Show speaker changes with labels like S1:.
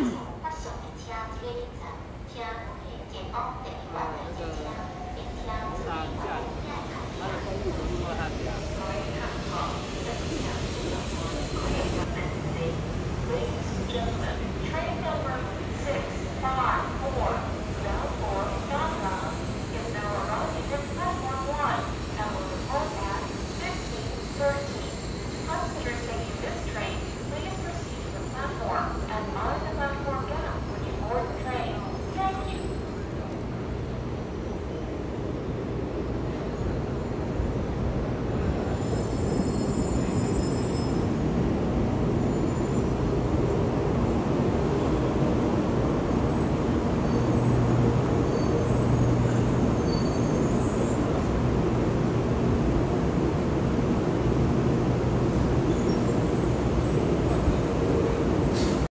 S1: ファッショ个でチアを着れるツ一ー、